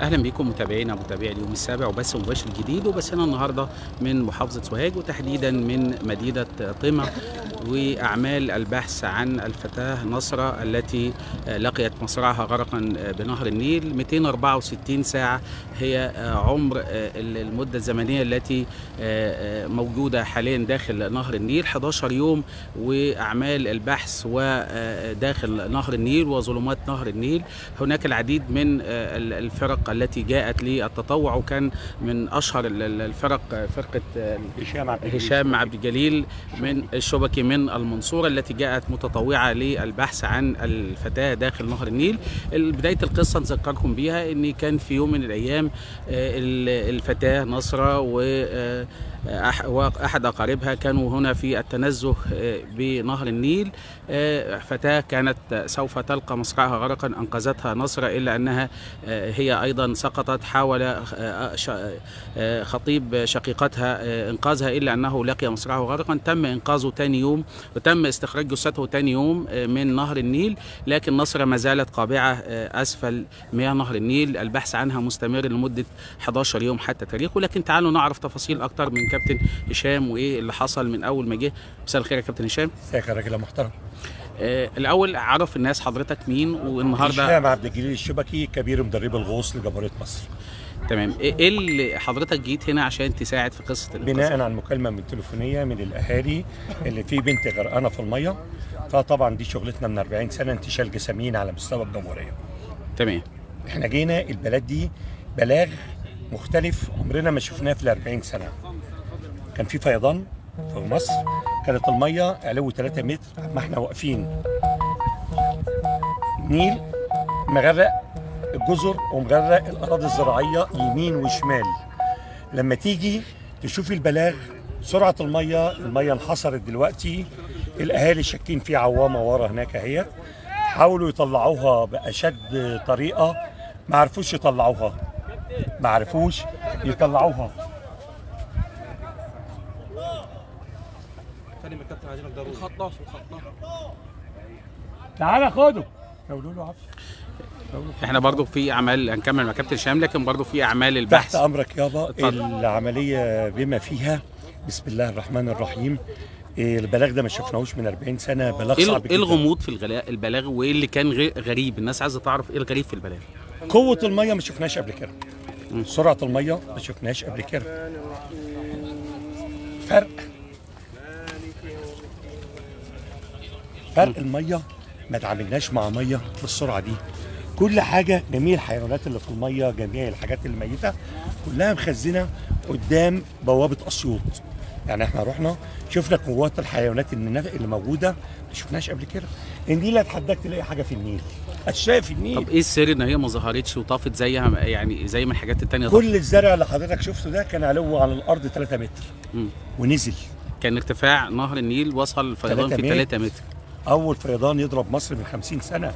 أهلا بكم متابعينا متابعي اليوم السابع وبث مباشر جديد وبثنا النهارده من محافظة سوهاج وتحديدا من مدينة طمع وأعمال البحث عن الفتاة نصرة التي لقيت مصرعها غرقا بنهر النيل. 264 ساعة هي عمر المدة الزمنية التي موجودة حاليا داخل نهر النيل. 11 يوم وأعمال البحث وداخل نهر النيل وظلمات نهر النيل. هناك العديد من الفرق التي جاءت للتطوع وكان من أشهر الفرق فرقة هشام عبد الجليل. هشام عبد الجليل من الشبكي من المنصورة التي جاءت متطوعة للبحث عن الفتاة داخل نهر النيل بداية القصة نذكركم بيها ان كان في يوم من الأيام الفتاة نصرة و واحد أقاربها كانوا هنا في التنزه بنهر النيل فتاة كانت سوف تلقى مصرعها غرقا أنقذتها نصره إلا أنها هي أيضا سقطت حاول خطيب شقيقتها إنقاذها إلا أنه لقي مصرعه غرقا. تم إنقاذه ثاني يوم وتم استخراج جثته ثاني يوم من نهر النيل لكن نصره ما زالت قابعة أسفل مياه نهر النيل. البحث عنها مستمر لمدة 11 يوم حتى تاريخه لكن تعالوا نعرف تفاصيل أكتر من كابتن هشام وإيه اللي حصل من أول ما جه. مساء الخير يا كابتن هشام. ازيك يا راجل محترم. آه الأول عرف الناس حضرتك مين والنهارده؟ هشام عبد الجليل الشبكي كبير مدرب الغوص لجمهورية مصر. تمام. إيه اللي حضرتك جيت هنا عشان تساعد في قصة الإنقاذ؟ بناء عن مكالمه من تليفونيه من الأهالي اللي في بنت غرقانة في المية. فطبعا دي شغلتنا من 40 سنة انتشال جسامين على مستوى الجمهورية. تمام. إحنا جينا البلد دي بلاغ مختلف عمرنا ما شفناه في ال 40 سنة. كان في فيضان في مصر. كانت المية علو 3 متر ما إحنا واقفين. نيل مغرق الجزر ومغرق الأراضي الزراعية يمين وشمال. لما تيجي تشوفي البلاغ سرعة المية المية انحصرت دلوقتي الأهالي شاكين في عوامة ورا هناك اهي حاولوا يطلعوها بأشد طريقة ما عرفوش يطلعوها. ما عرفوش يطلعوها. الخطاف الخطاف تعالى خده. قولوا له عفو. إحنا برضو في أعمال هنكمل مع كابتن هشام لكن برضو في أعمال البحث. تحت أمرك. يابا. العملية بما فيها. بسم الله الرحمن الرحيم. إيه البلاغ ده ما شفناهوش من 40 سنة. بلاغ إيه صعب إيه الغموض في الغلاء البلاغ وايه اللي كان غريب؟ الناس عايزة تعرف إيه الغريب في البلاغ. قوة المية ما شفناش قبل كده. سرعة المية ما شفناش قبل كده. فرق. فرق المية. ما تعاملناش مع مية بالسرعة دي. كل حاجة جميع الحيوانات اللي في المية جميع الحاجات الميتة كلها مخزنة قدام بوابة أسيوط. يعني إحنا رحنا شفنا قوات الحيوانات اللي موجودة. ما شفناش قبل كده. النيل اتحداك تلاقي حاجة في النيل. اشياء في النيل. طب إيه السر إن هي ما ظهرتش وطافت زيها يعني زي ما الحاجات التانية طافت؟ كل الزرع اللي حضرتك شفته ده كان علو على الأرض 3 متر. مم. ونزل. كان ارتفاع نهر النيل وصل فيضان في متر. 3 متر. أول فيضان يضرب مصر من 50 سنة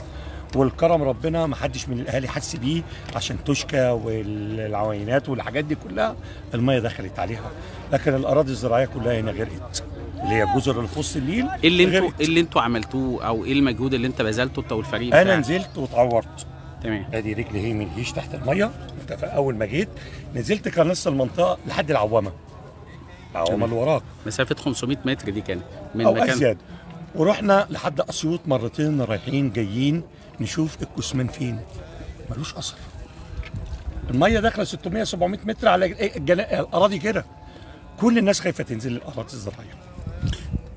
والكرم ربنا ما حدش من الأهالي حس بيه عشان توشكا والعوينات والحاجات دي كلها المية دخلت عليها. لكن الأراضي الزراعية كلها هنا غرقت اللي هي في وسط النيل إيه اللي أنتوا. إيه اللي أنتوا عملتوه؟ أو إيه المجهود اللي انت بذلته انت والفريق أنا؟ نزلت واتعورت. تمام. أدي رجلي هي من هيش تحت المية أول ما جيت نزلت كان نص المنطقة لحد العوامة. العوامة اللي وراك. مسافة 500 متر دي كانت. من أو مكان أزيد. ورحنا لحد أسيوط مرتين رايحين جايين نشوف الكسمان فين. ملوش أثر. المية داخلة 600 700 متر على الجنا... الأراضي كده. كل الناس خايفة تنزل الأراضي الزراعية.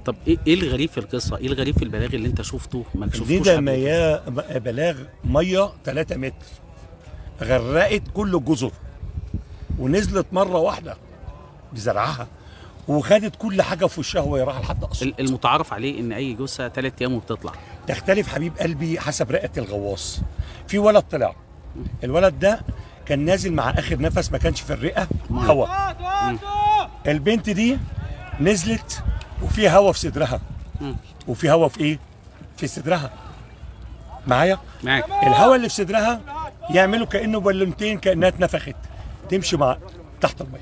طب إيه إيه الغريب في القصة؟ إيه الغريب في البلاغ اللي أنت شفته ما شفتوش ده؟ مياه بلاغ مية 3 متر. غرقت كل الجزر ونزلت مرة واحدة بزرعها. وخدت كل حاجة في وشها وهي رايحة لحد اسيوط ال- المتعارف عليه إن أي جثة ثلاث أيام وبتطلع. تختلف حبيب قلبي حسب رئة الغواص. في ولد طلع. الولد ده كان نازل مع آخر نفس ما كانش في الرئة هواء البنت دي نزلت وفي هواء في صدرها. وفي هواء في إيه؟ في صدرها. معايا؟ معاك. الهواء اللي في صدرها يعملوا كأنه بالونتين كأنها اتنفخت. تمشي مع تحت المية.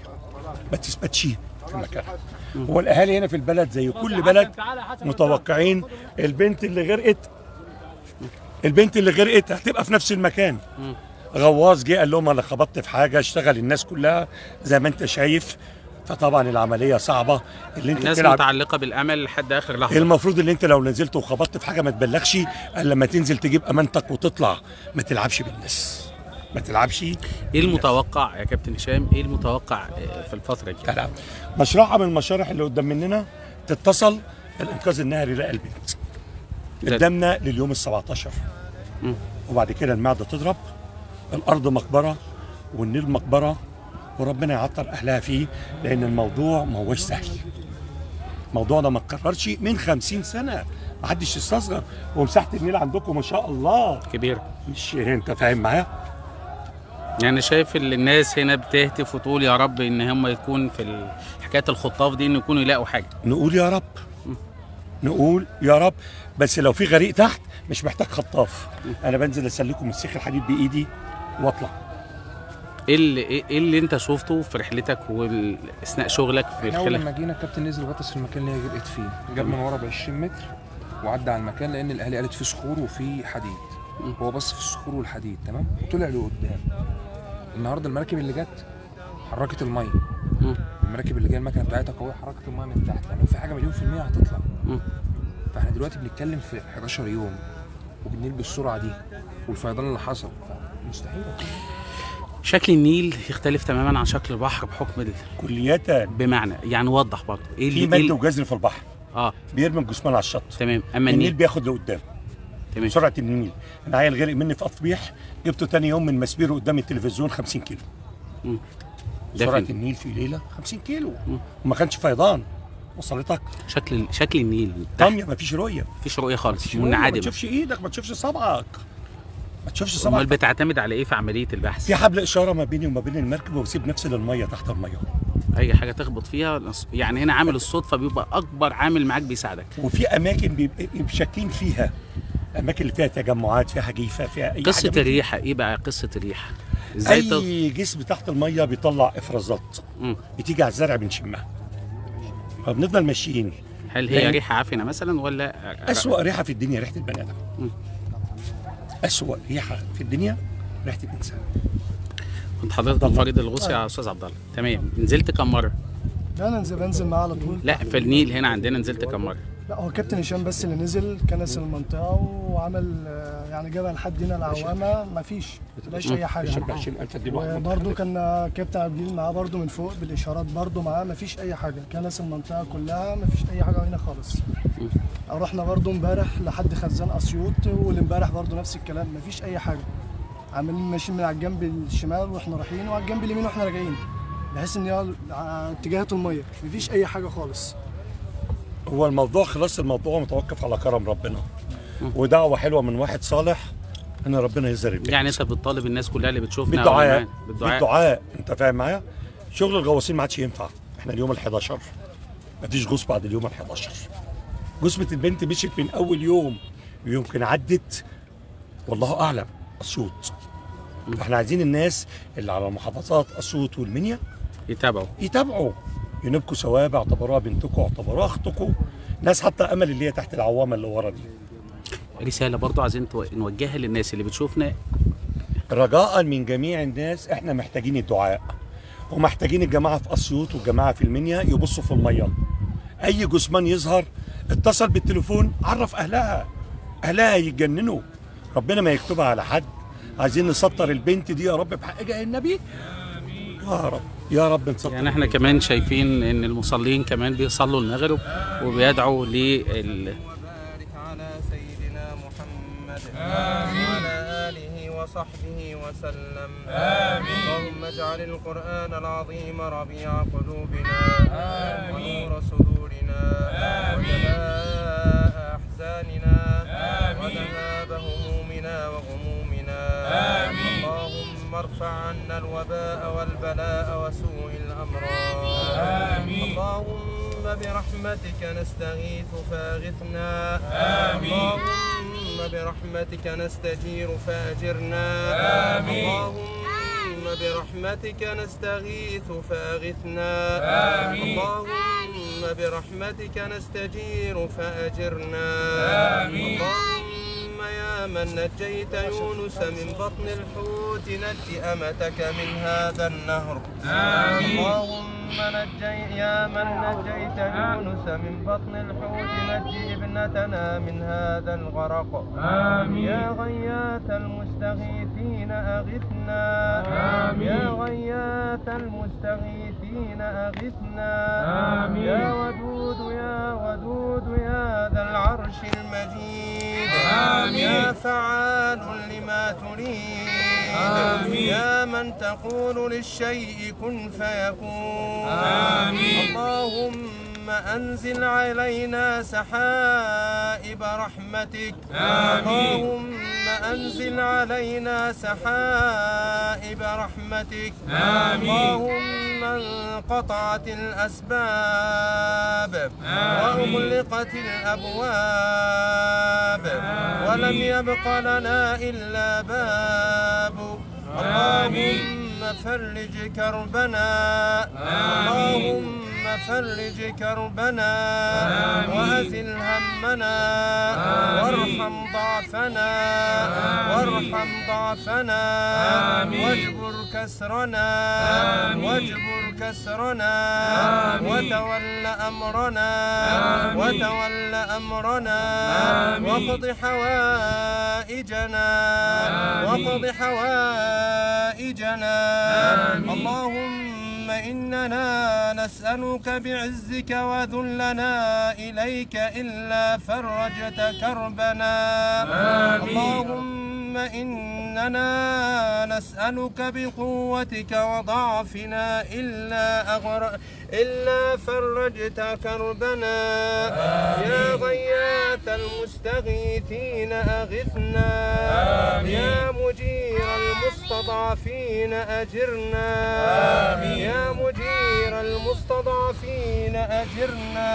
ما تثبتش في مكانها. هو الأهالي هنا في البلد زي كل بلد متوقعين البنت اللي غرقت البنت اللي غرقت هتبقى في نفس المكان. غواص جه قال لهم أنا خبطت في حاجة اشتغل الناس كلها زي ما أنت شايف. فطبعا العملية صعبة. اللي أنت الناس بتلعب متعلقة بالأمل لحد آخر لحظة. المفروض ان أنت لو نزلت وخبطت في حاجة ما تبلغش الا لما تنزل تجيب أمانتك وتطلع ما تلعبش بالناس. ما تلعبش. إيه المتوقع يا كابتن هشام؟ إيه المتوقع آه، في الفترة الجاية؟ تلعب مشروع من المشاريع اللي قدام مننا تتصل الانقاذ النهري ده- قدامنا لليوم ال 17 مم. وبعد كده المعدة تضرب الأرض مقبرة والنيل مقبرة وربنا يعطر أهلها فيه لأن الموضوع ما هوش سهل. الموضوع ده ما اتكررش من 50 سنة. ما حدش يستصغر. ومساحة النيل عندكم ما شاء الله. كبير مش انت فاهم معايا؟ يعني شايف ال- الناس هنا بتهتف وتقول يا رب إن هم يكون في حكاية الخطاف دي إن يكونوا يلاقوا حاجة. نقول يا رب. نقول يا رب. بس لو في غريق تحت مش محتاج خطاف. أنا بنزل أسلكم السيخ الحديد بإيدي وأطلع. إيه اللي إيه إيه اللي أنت شفته في رحلتك واثناء شغلك في إحنا أول لما جينا الكابتن نزل غطس في المكان اللي هي غرقت فيه. جاب من ورا ب 20 متر وعدى على المكان لأن الاهالي قالت فيه صخور وفيه حديد. هو بص في الصخور والحديد تمام؟ طلع لقدام. النهارده المراكب اللي جت حركت المية. المراكب اللي جاية المكنة بتاعتها قوية حركت المية من تحت. لو في حاجة مليون في المية هتطلع. فاحنا دلوقتي بنتكلم في 11 يوم وبننيل بالسرعه دي والفيضان اللي حصل. مستحيل شكل النيل يختلف تماما عن شكل البحر بحكم ال... كلية بمعنى. يعني وضح برضه. إيه في اللي إيه مد وجزر في البحر. آه. بيرمي الجثمان على الشط. تمام. أما النيل النيل بياخد لقدام. تمام. سرعه النيل أنا عيل غرق مني في أطبيح جبته تاني يوم من مسبيره قدام التلفزيون 50 كيلو. مم. سرعه؟ النيل في ليلة 50 كيلو. مم. وما كانش فيضان. وصلتك شكل شكل النيل. طاميه ما فيش رؤية. مفيش رؤية خالص مفيش رؤية، ما تشوفش إيدك ما تشوفش صبعك. ما تشوفش أمال صبعك بتعتمد على إيه في عملية البحث؟ في حبل إشارة ما بيني وما بين المركب وبسيب نفسي للمية تحت المية. أي حاجة تخبط فيها يعني هنا عامل الصدفة بيبقى أكبر عامل معاك بيساعدك. وفي أماكن بيبقى شاكين فيها. الاماكن اللي فيها تجمعات فيها جيفه فيها أي قصة حاجة الريحة إيه بقى قصة الريحة؟ إزاي. أي جسم تحت المية بيطلع إفرازات. بتيجي على الزرع بنشمها. فبنفضل ماشيين. هل هي لأن- ريحة عفنه مثلا ولا أسوأ ريحة في الدنيا ريحة البني آدم. مم. أسوأ ريحة في الدنيا ريحة الإنسان. كنت حضرتك فريد الغوص يا أستاذ عبد الله. تمام. نزلت كم مرة؟ لا أنا نزل بنزل معاه على طول. لا في النيل هنا عندنا نزلت كم مرة؟ لا هو كابتن هشام بس اللي نزل كنس المنطقة وعمل آه، يعني جابها لحد هنا العوامة. مفيش مفيش أي حاجة. الشاب 20000 دي لوحده وبرده كان كابتن عبدين معاه برده من فوق بالإشارات برده معاه مفيش أي حاجة. كنس المنطقة كلها مفيش أي حاجة هنا خالص. رحنا برده امبارح لحد خزان أسيوط والامبارح برده نفس الكلام مفيش أي حاجة. عاملين ماشيين من على الجنب الشمال وإحنا رايحين وعلى الجنب اليمين وإحنا راجعين. بحيث إن هي ع- اتجاهات المية مفيش أي حاجة خالص. هو الموضوع خلاص الموضوع متوقف على كرم ربنا. ودعوة حلوة من واحد صالح أن ربنا يزرع البيت يعني أنت بتطالب الناس كلها اللي بتشوفنا بالدعاء. بالدعاء. بالدعاء. أنت فاهم معايا؟ شغل الغواصين ما عادش ينفع. إحنا اليوم ال 11 مفيش غوص بعد اليوم ال 11 جثمة البنت مشيت من أول يوم. يمكن عدت. والله أعلم. أسيوط فاحنا عايزين الناس اللي على محافظات أسيوط والمنيا يتابعوا. يتابعوا. ينبكوا ثواب اعتبروها بنتكم اعتبروها أختكم ناس حتى أمل اللي هي تحت العوامة اللي ورا دي. رسالة برضو عايزين نوجهها للناس اللي بتشوفنا. رجاء من جميع الناس إحنا محتاجين الدعاء. ومحتاجين الجماعة في أسيوط والجماعة في المنيا يبصوا في المية. أي جثمان يظهر اتصل بالتليفون عرف أهلها. أهلها يتجننوا. ربنا ما يكتبها على حد. عايزين نسطر البنت دي يا رب بحق جاه النبي؟ يا رب. يا رب نسطر يعني إحنا كمان شايفين ان المصلين كمان بيصلوا المغرب وبيدعوا لل بارك على سيدنا محمد وعلى آله وصحبه وسلم اللهم اجعل القرآن العظيم ربيع قلوبنا ونور صدورنا وجلاء أحزاننا وذهاب همومنا وغمومنا اللهم ارفع عنا الوباء والبلاء وسوء الأمراض اللهم برحمتك نستغيث فاغثنا. اللهم برحمتك نستجير فاجرنا. اللهم برحمتك نستغيث فاغثنا. اللهم برحمتك نستجير فاجرنا. اللهم يا يا من نجيت يونس من بطن الحوت. نج أمتك من هذا النهر. آمين. نجي يا من نجيت يونس من بطن الحوت نج ابنتنا من هذا الغرق. آمين. يا غياث المستغيثين أغثنا. آمين. يا غياث المستغيثين أغثنا. آمين. يا ودود يا ودود يا ذا العرش المجيد. آمين. يا فعال لما تريد. آمين. يا من تقول للشيء كن فيكون. آمين. اللهم أنزل علينا سحائب رحمتك. آمين. اللهم أنزل علينا سحائب رحمتك. آمين. اللهم انقطعت الأسباب وأغلقت الأبواب. ولم يبق لنا إلا باب. اللهم فرج كربنا. اللهم فرج كربنا وأزل همنا وارحم ضعفنا وارحم ضعفنا واجبر كسرنا واجبر كسرنا وتول أمرنا وتول أمرنا واقض حوائجنا واقض حوائجنا اللهم إننا نسألك بعزك وذلنا إليك إلا فرجت كربنا. اللهم إننا نسألك بقوتك وضعفنا إلا أغر إلا فرجت كربنا. يا غياث المستغيثين أغثنا. يا مجير المستضعفين أجرنا. يا مجير المستضعفين أجرنا.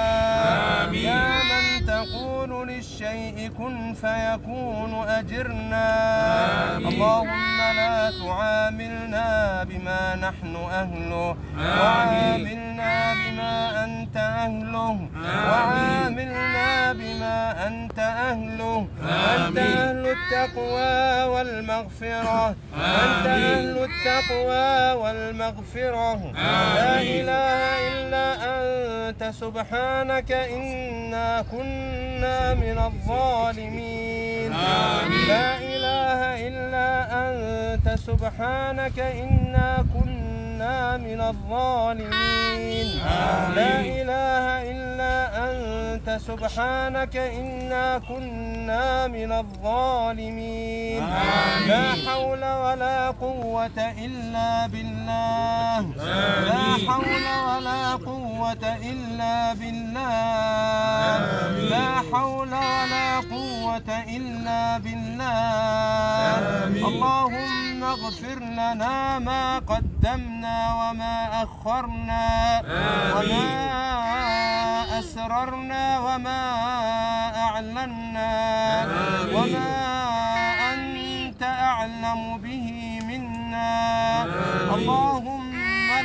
يا من تقول للشيء كن فيكون أجرنا. اللهم لا تعاملنا بما نحن أهله. وعاملنا أنت أهل التقوى والمغفرة. أنت أهل التقوى والمغفرة. لا إله إلا أنت. سبحانك إنا كنا من الظالمين. لا إله إلا أنت. سبحانك إنا كنا من الظالمين. لا إله إلا أنت. سبحانك إنا كنا من الظالمين. لا حول ولا قوة إلا بالله. لا حول ولا قوة إلا بالله. لا حول ولا قوة إلا بالله. اللهم اغفر لنا ما قدمنا وما أخرنا. وما أسررنا وما أعلنا وما أنت أعلم به منا. اللهم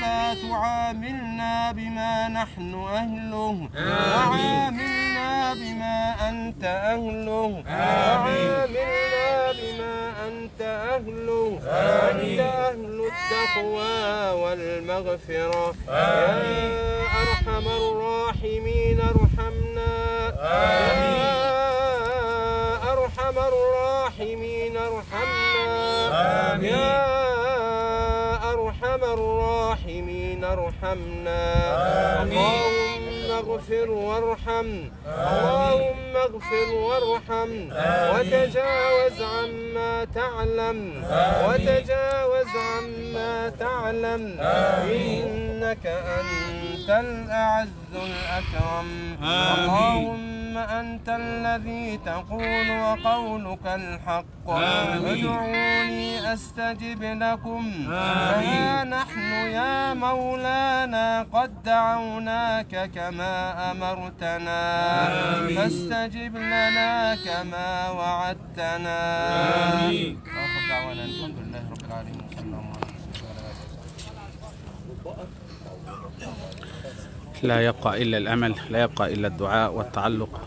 لا تعاملنا بما نحن أهله. وعاملنا بما أنت أهله. وعاملنا بما أنت أهله. أنت أهل التقوى والمغفرة. يا أرحم الراحمين. ارحمنا. يا أرحم الراحمين ارحمنا. يا أرحم الراحمين ارحمنا. اللهم اغفر وارحم. اللهم اغفر وارحم. وتجاوز عما تعلم. وتجاوز عما تعلم. إنك أنت الأعز الأكرم. اللهم أنت الذي تقول وقولك الحق. ادعوني أستجب لكم. فها نحن يا مولانا قد دعوناك كما أمرتنا. فاستجب لنا كما وعدتنا. آخر دعوانا الحمد لله رب العالمين. وصلى الله عليه لا يبقى إلا الأمل لا يبقى إلا الدعاء والتعلق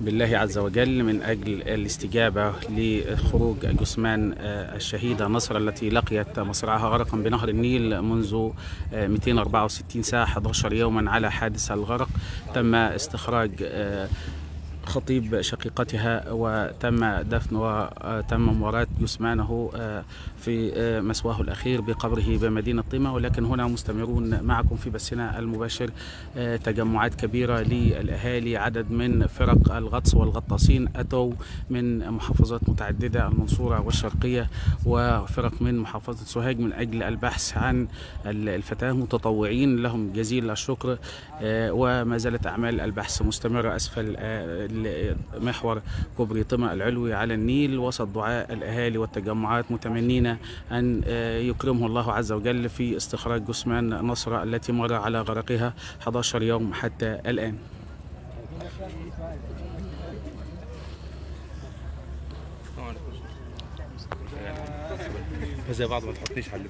بالله عز وجل من أجل الاستجابة لخروج جثمان آه، الشهيدة نصر التي لقيت مصرعها غرقا بنهر النيل منذ آه، 264 ساعة 11 يوما على حادث الغرق. تم استخراج آه، خطيب شقيقتها وتم دفن وتم مواراة جثمانه آه، في آه، مسواه الأخير بقبره بمدينة طيمة. ولكن هنا مستمرون معكم في بثنا المباشر آه، تجمعات كبيرة للأهالي عدد من فرق الغطس والغطاسين أتوا من محافظات متعددة المنصورة والشرقية وفرق من محافظة سوهاج من أجل البحث عن الفتاة. متطوعين لهم جزيل الشكر وما زالت أعمال البحث مستمرة أسفل محور كوبري طمع العلوي على النيل وسط دعاء الأهالي والتجمعات متمنين أن آه، يكرمه الله عز وجل في استخراج جثمان نصر التي مر على غرقها 11 يوم حتى الآن. زي بعض ما تحطنيش على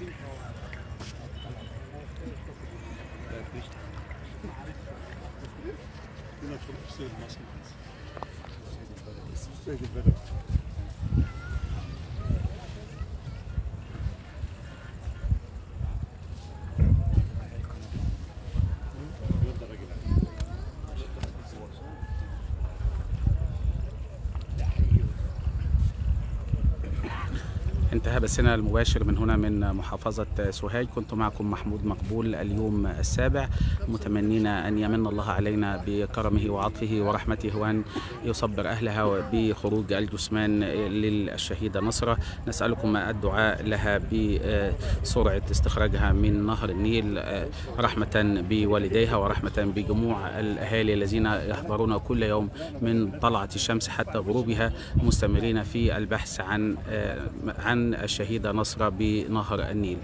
Take a bit of بثنا المباشر من هنا من محافظة سوهاج. كنت معكم محمود مقبول اليوم السابع. متمنين أن يمن الله علينا بكرمه وعطفه ورحمته وأن يصبر أهلها بخروج الجثمان للشهيدة نصرة نسألكم الدعاء لها بسرعة استخراجها من نهر النيل رحمة بوالديها ورحمة بجموع الأهالي الذين يحضرون كل يوم من طلعة الشمس حتى غروبها مستمرين في البحث عن عن الشهيدة نصرة بنهر النيل.